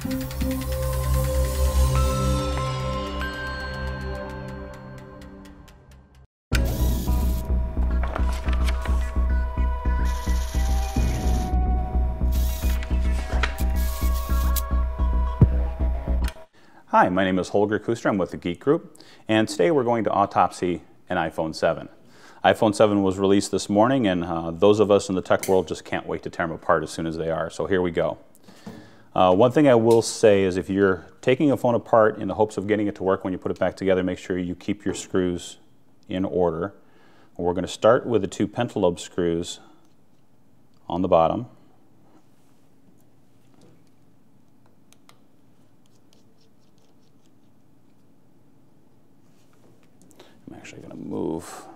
Hi, my name is Holger Kuester. I'm with the Geek Group, and today we're going to autopsy an iPhone 7. iPhone 7 was released this morning, and uh, those of us in the tech world just can't wait to tear them apart as soon as they are. So here we go. Uh, one thing I will say is if you're taking a phone apart in the hopes of getting it to work when you put it back together, make sure you keep your screws in order. We're going to start with the two pentalobe screws on the bottom. I'm actually going to move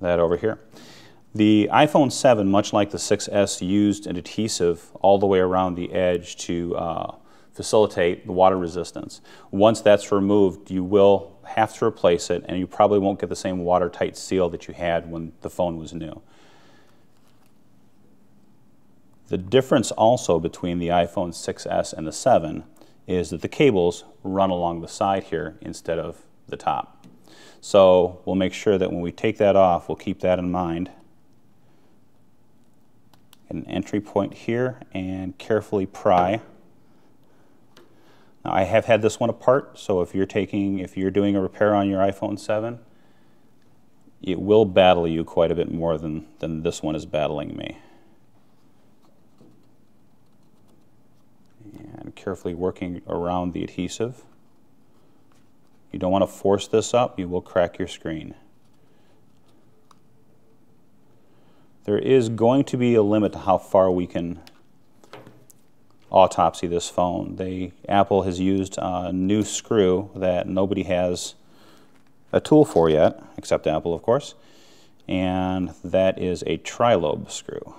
that over here. The iPhone 7, much like the 6S, used an adhesive all the way around the edge to uh, facilitate the water resistance. Once that's removed, you will have to replace it, and you probably won't get the same watertight seal that you had when the phone was new. The difference also between the iPhone 6S and the 7 is that the cables run along the side here instead of the top. So we'll make sure that when we take that off, we'll keep that in mind. An entry point here and carefully pry. Now I have had this one apart, so if you're taking, if you're doing a repair on your iPhone 7, it will battle you quite a bit more than, than this one is battling me. And carefully working around the adhesive. You don't want to force this up, you will crack your screen. There is going to be a limit to how far we can autopsy this phone. They, Apple has used a new screw that nobody has a tool for yet, except Apple, of course, and that is a trilobe screw.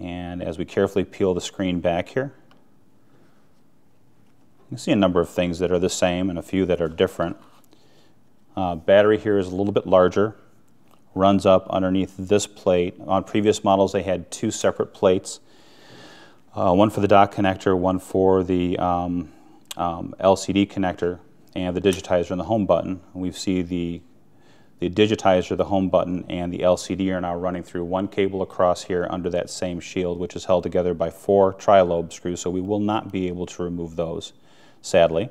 And as we carefully peel the screen back here, you can see a number of things that are the same and a few that are different. Uh, battery here is a little bit larger, runs up underneath this plate. On previous models they had two separate plates, uh, one for the dock connector, one for the um, um, LCD connector, and the digitizer and the home button. We see the the digitizer, the home button, and the LCD are now running through one cable across here under that same shield, which is held together by four trilobe screws, so we will not be able to remove those sadly.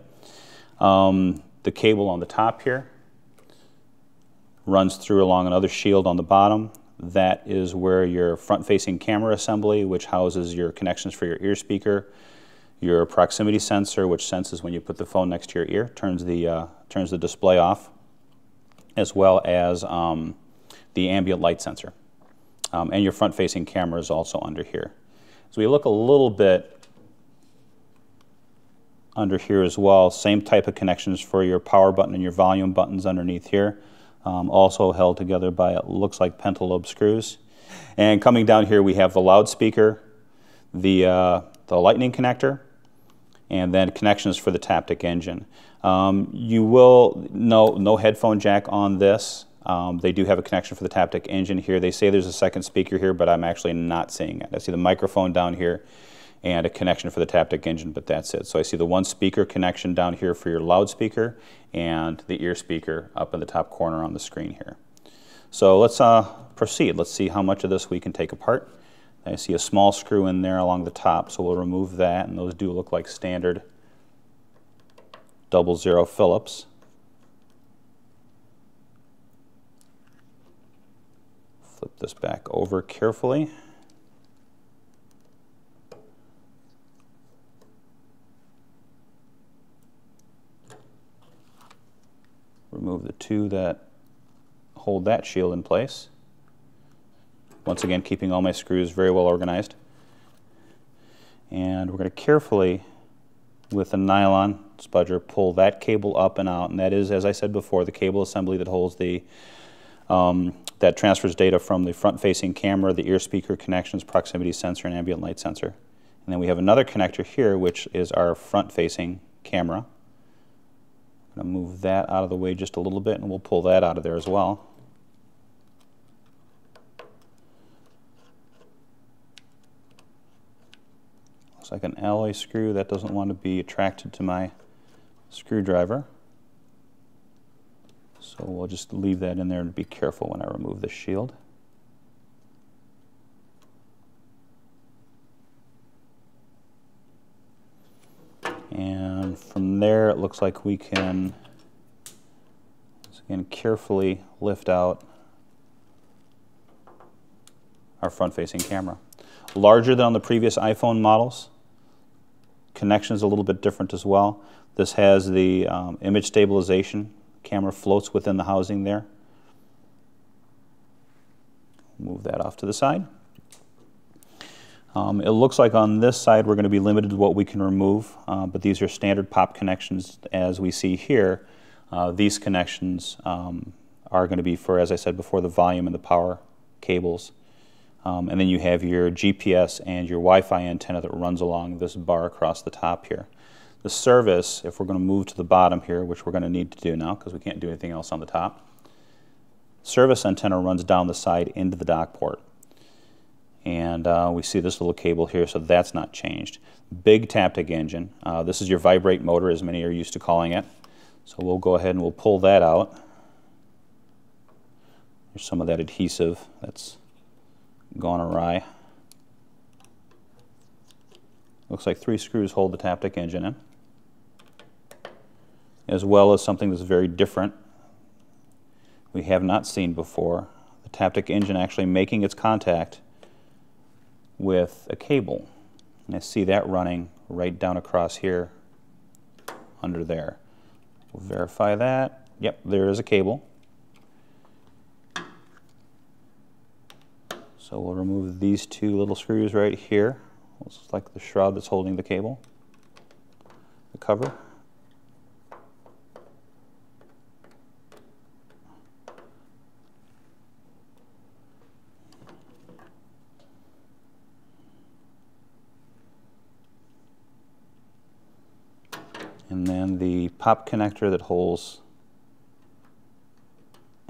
Um, the cable on the top here runs through along another shield on the bottom. That is where your front-facing camera assembly, which houses your connections for your ear speaker, your proximity sensor, which senses when you put the phone next to your ear, turns the, uh, turns the display off, as well as um, the ambient light sensor. Um, and your front-facing camera is also under here. So we look a little bit under here as well. Same type of connections for your power button and your volume buttons underneath here. Um, also held together by, it looks like pentalobe screws. And coming down here we have the loudspeaker, the, uh, the lightning connector, and then connections for the Taptic engine. Um, you will, no, no headphone jack on this. Um, they do have a connection for the Taptic engine here. They say there's a second speaker here, but I'm actually not seeing it. I see the microphone down here and a connection for the Taptic engine, but that's it. So I see the one speaker connection down here for your loudspeaker and the ear speaker up in the top corner on the screen here. So let's uh, proceed. Let's see how much of this we can take apart. I see a small screw in there along the top, so we'll remove that, and those do look like standard double zero Phillips. Flip this back over carefully. Remove the two that hold that shield in place. Once again, keeping all my screws very well organized. And we're going to carefully, with a nylon spudger, pull that cable up and out. And that is, as I said before, the cable assembly that holds the, um, that transfers data from the front-facing camera, the ear speaker connections, proximity sensor, and ambient light sensor. And then we have another connector here, which is our front-facing camera. Going to move that out of the way just a little bit and we'll pull that out of there as well. Looks like an alloy screw that doesn't want to be attracted to my screwdriver. So we'll just leave that in there and be careful when I remove the shield. And from there it looks like we can again carefully lift out our front-facing camera. Larger than on the previous iPhone models. Connection is a little bit different as well. This has the um, image stabilization. Camera floats within the housing there. Move that off to the side. Um, it looks like on this side we're going to be limited to what we can remove, uh, but these are standard pop connections as we see here. Uh, these connections um, are going to be for, as I said before, the volume and the power cables. Um, and then you have your GPS and your Wi-Fi antenna that runs along this bar across the top here. The service, if we're going to move to the bottom here, which we're going to need to do now because we can't do anything else on the top, service antenna runs down the side into the dock port. And uh, we see this little cable here, so that's not changed. Big Taptic engine. Uh, this is your vibrate motor, as many are used to calling it. So we'll go ahead and we'll pull that out. There's some of that adhesive that's gone awry. Looks like three screws hold the Taptic engine in, as well as something that's very different we have not seen before. The Taptic engine actually making its contact with a cable. And I see that running right down across here under there. We'll verify that. Yep, there is a cable. So we'll remove these two little screws right here. Looks like the shroud that's holding the cable, the cover. And then the pop connector that holds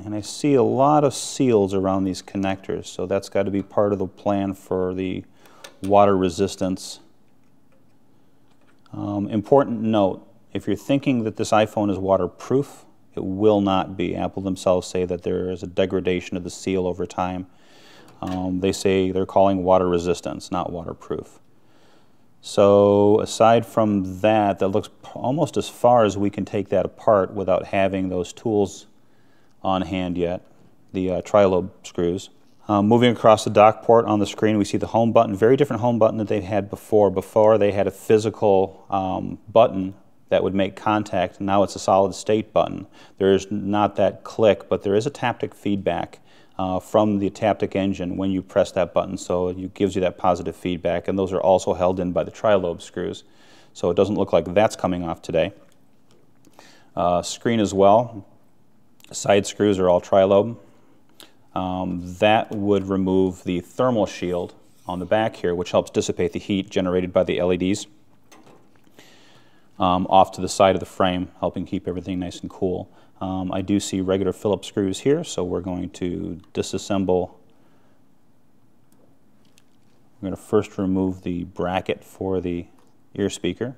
and I see a lot of seals around these connectors, so that's got to be part of the plan for the water resistance. Um, important note, if you're thinking that this iPhone is waterproof, it will not be. Apple themselves say that there is a degradation of the seal over time. Um, they say they're calling water resistance, not waterproof. So aside from that, that looks almost as far as we can take that apart without having those tools on hand yet, the uh, tri-lobe screws. Um, moving across the dock port on the screen, we see the home button, very different home button that they had before. Before they had a physical um, button that would make contact. Now it's a solid state button. There is not that click, but there is a taptic feedback uh, from the taptic engine when you press that button, so it gives you that positive feedback, and those are also held in by the tri-lobe screws. So it doesn't look like that's coming off today. Uh, screen as well, side screws are all tri-lobe. Um, that would remove the thermal shield on the back here, which helps dissipate the heat generated by the LEDs um, off to the side of the frame, helping keep everything nice and cool. Um, I do see regular Phillips screws here, so we're going to disassemble. We're going to first remove the bracket for the ear speaker.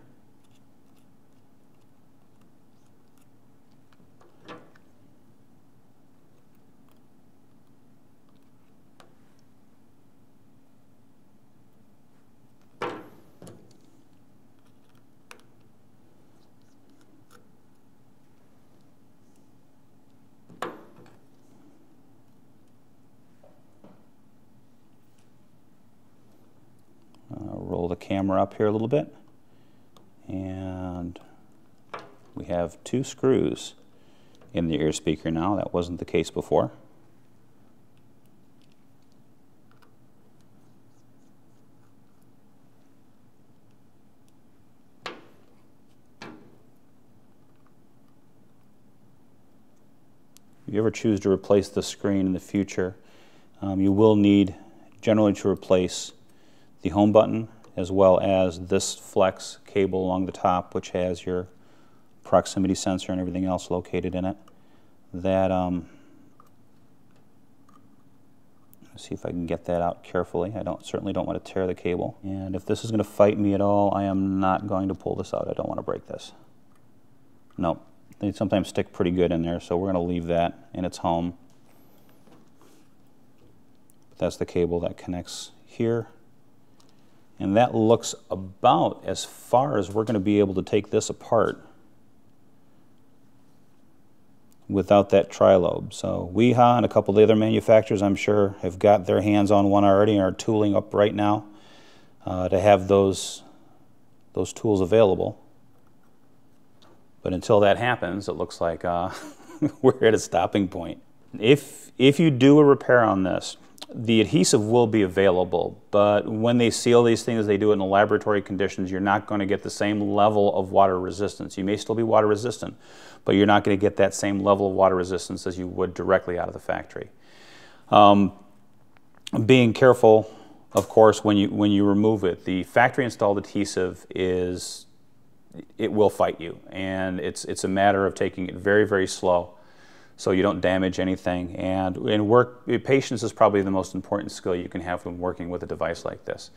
Camera up here a little bit. And we have two screws in the ear speaker now. That wasn't the case before. If you ever choose to replace the screen in the future, um, you will need generally to replace the home button as well as this flex cable along the top, which has your proximity sensor and everything else located in it. That, um, See if I can get that out carefully. I don't certainly don't want to tear the cable. And if this is going to fight me at all, I am not going to pull this out. I don't want to break this. Nope. They sometimes stick pretty good in there, so we're going to leave that in its home. But that's the cable that connects here. And that looks about as far as we're going to be able to take this apart without that tri-lobe. So Wiha and a couple of the other manufacturers, I'm sure, have got their hands on one already and are tooling up right now uh, to have those, those tools available. But until that happens, it looks like uh, we're at a stopping point. If, if you do a repair on this, the adhesive will be available, but when they seal these things, they do it in laboratory conditions, you're not going to get the same level of water resistance. You may still be water resistant, but you're not going to get that same level of water resistance as you would directly out of the factory. Um, being careful, of course, when you, when you remove it. The factory installed adhesive is, it will fight you, and it's, it's a matter of taking it very, very slow so you don't damage anything. And, and work, patience is probably the most important skill you can have when working with a device like this.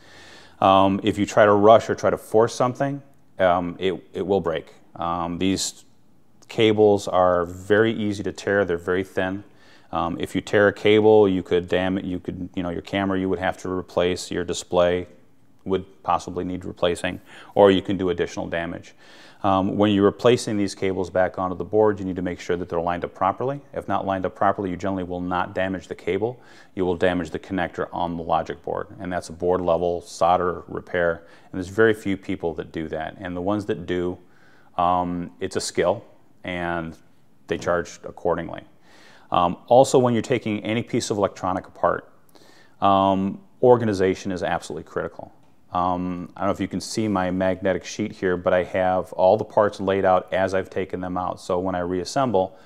Um, if you try to rush or try to force something, um, it, it will break. Um, these cables are very easy to tear, they're very thin. Um, if you tear a cable, you could damage, you could, you know, your camera you would have to replace, your display would possibly need replacing, or you can do additional damage. Um, when you're replacing these cables back onto the board, you need to make sure that they're lined up properly. If not lined up properly, you generally will not damage the cable. You will damage the connector on the logic board, and that's a board level solder repair. And there's very few people that do that. And the ones that do, um, it's a skill, and they charge accordingly. Um, also, when you're taking any piece of electronic apart, um, organization is absolutely critical. Um, I don't know if you can see my magnetic sheet here, but I have all the parts laid out as I've taken them out. So when I reassemble,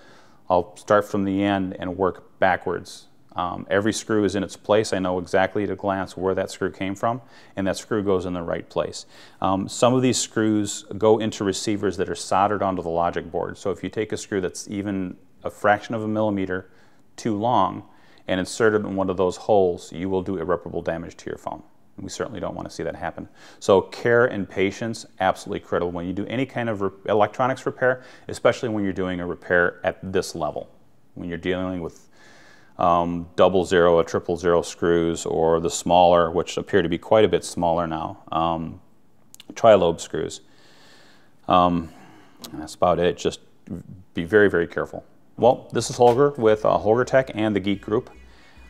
I'll start from the end and work backwards. Um, every screw is in its place. I know exactly at a glance where that screw came from, and that screw goes in the right place. Um, some of these screws go into receivers that are soldered onto the logic board. So if you take a screw that's even a fraction of a millimeter too long and insert it in one of those holes, you will do irreparable damage to your phone. We certainly don't want to see that happen. So care and patience, absolutely critical when you do any kind of re electronics repair, especially when you're doing a repair at this level. When you're dealing with um, double zero or triple zero screws or the smaller, which appear to be quite a bit smaller now, um, tri-lobe screws. Um, that's about it. Just be very, very careful. Well, this is Holger with uh, Holger Tech and the Geek Group.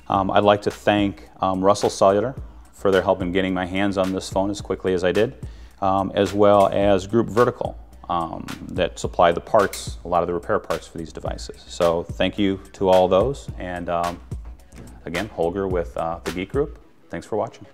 Um, I'd like to thank um, Russell Cellular for their help in getting my hands on this phone as quickly as I did, um, as well as Group Vertical um, that supply the parts, a lot of the repair parts for these devices. So thank you to all those. And um, again, Holger with uh, the Geek Group. Thanks for watching.